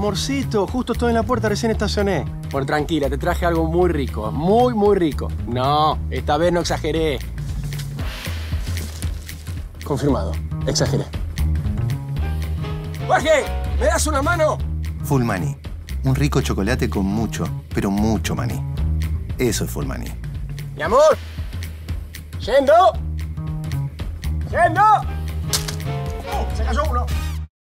Amorcito, justo estoy en la puerta, recién estacioné. Bueno, tranquila, te traje algo muy rico, muy, muy rico. No, esta vez no exageré. Confirmado, exageré. ¡Jorge! ¿Me das una mano? Full Money. Un rico chocolate con mucho, pero mucho maní. Eso es Full Money. Mi amor. Yendo. Yendo. ¡Oh! Se cayó uno.